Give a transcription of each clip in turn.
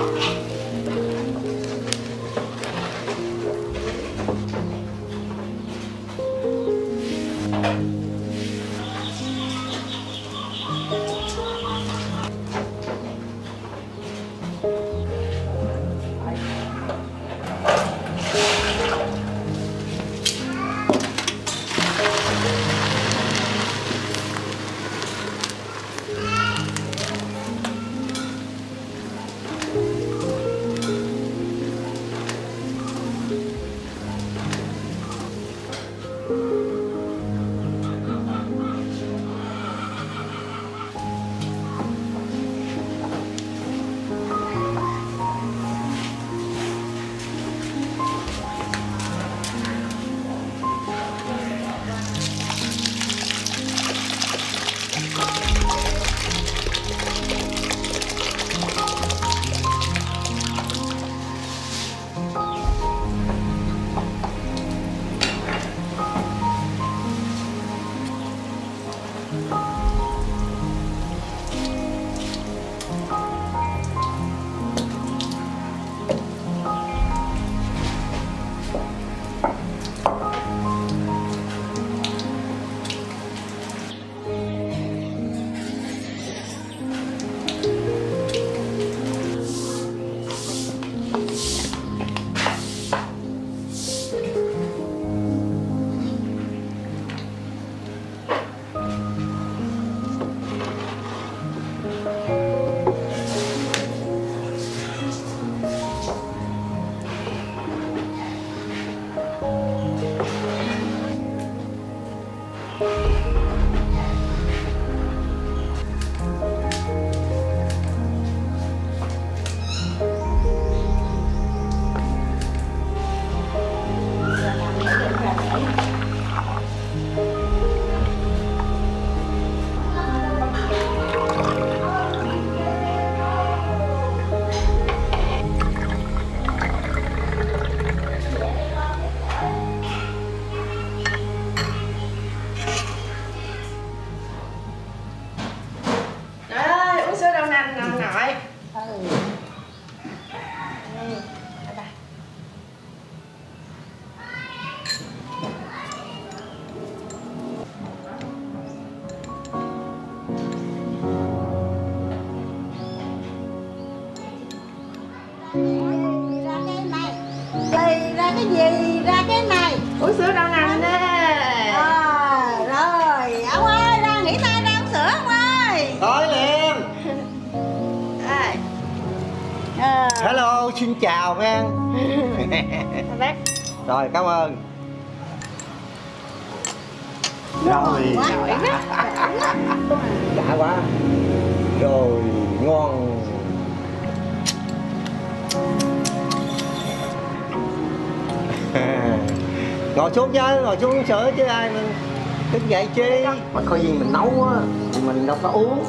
Trời cái gì ra cái này? Uống sữa đậu nành nè. À, Rồi. Ông ơi ra nghỉ tay ra uống sữa ông ơi. Tới liền. Đây, à, Hello, xin chào thằng bác. Rồi, cảm ơn. Rồi, quá. đã quá. Rồi, ngon Ngồi xuống chứ, ngồi xuống uống sữa chứ ai mình Thức dậy chi Mà coi gì mình nấu á thì Mình đâu có uống.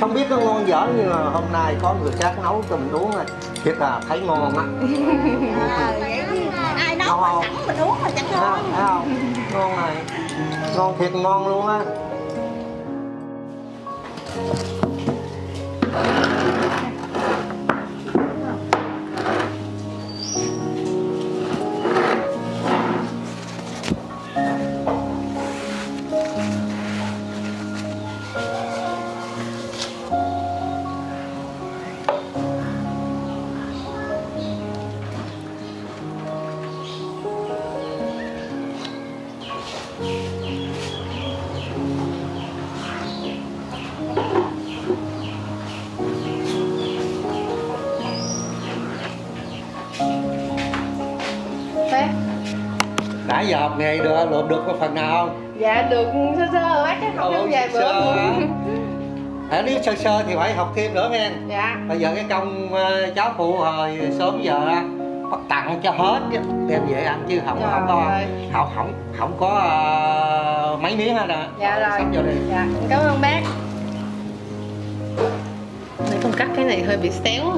Không biết có ngon dở nhưng mà hôm nay có người khác nấu cho mình uống rồi. Thiệt là thấy ngon á. À, ai nấu mà sẵn mình uống mà chẳng Thấy ngon không? Thấy không? Ngon này. Ngon thiệt ngon luôn á nãy giờ học nghề được lượm được có phần nào không? Dạ được. Sơ sơ bác chắc học trong vài bữa. sơ à, nếu sơ sơ thì phải học thêm nữa nghe. Dạ. Bây giờ cái công ờ, cháu phụ hồi sớm giờ bắt tặng cho hết chứ. đem về ăn chứ không Trời không có ơi. không không không có ờ, mấy miếng hết à. Dạ rồi sắp vô đi. Dạ cảm ơn bác. Nãy con cắt cái này hơi bị xéo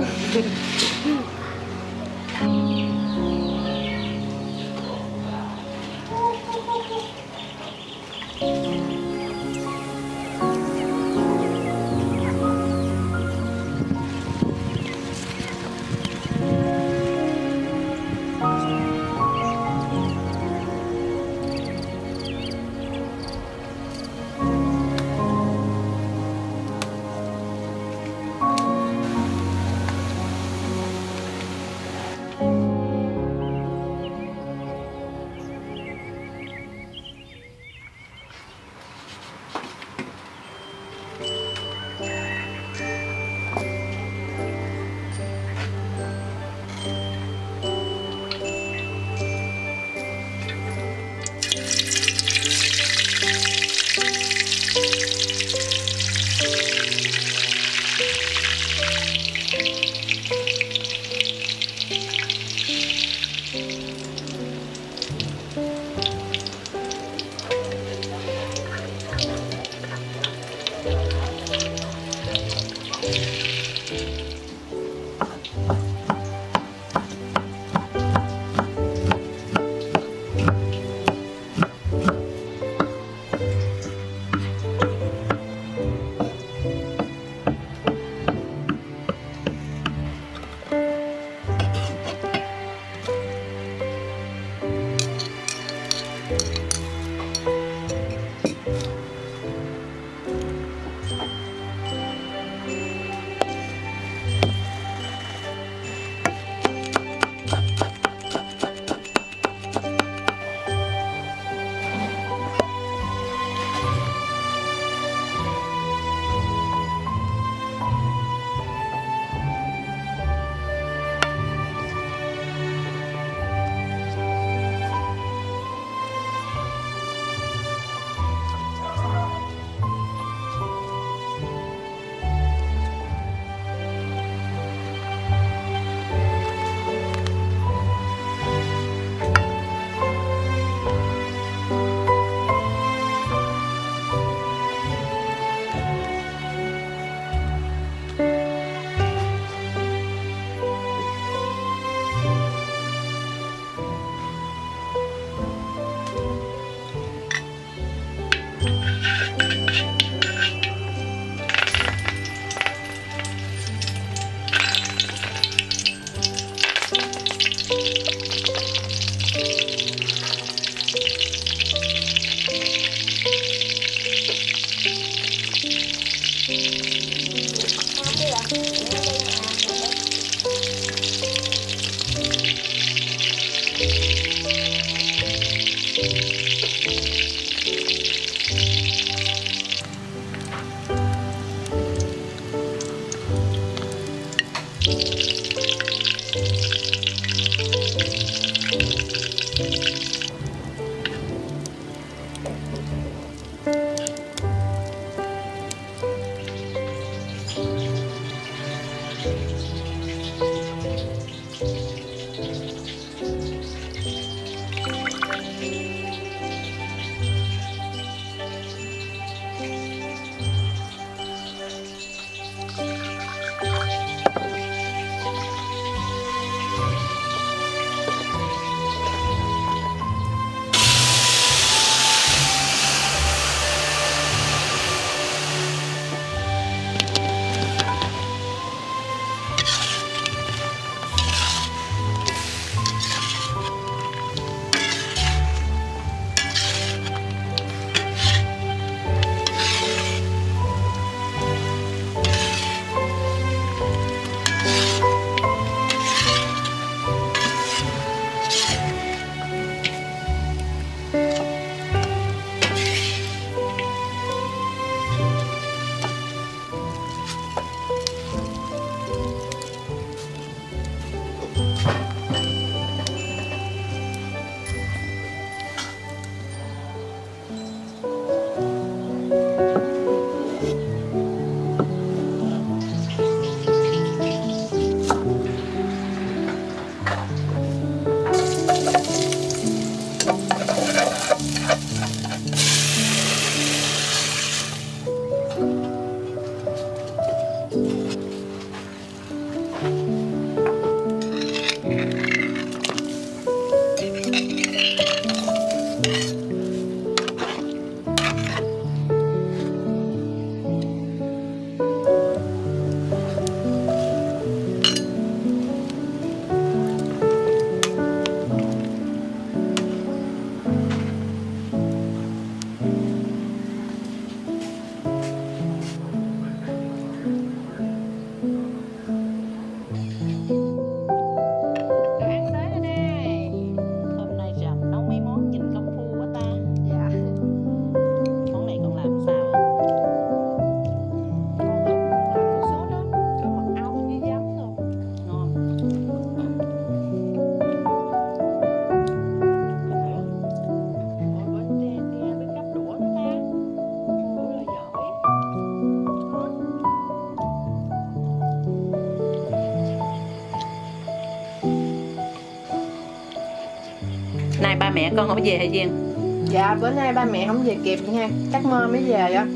Nay ba mẹ con không về hay Duyên? Dạ bữa nay ba mẹ không về kịp nha Chắc mơ mới về á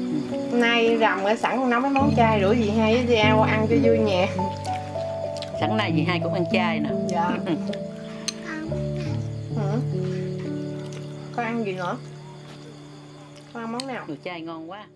Hôm nay rằm ở sẵn con nấu mấy món chay rủ dì hai với dì ao ăn cho vui nhà Sẵn nay dì hai cũng ăn chay nè Dạ ừ. Con ăn gì nữa? Con ăn món nào? Đồ chay ngon quá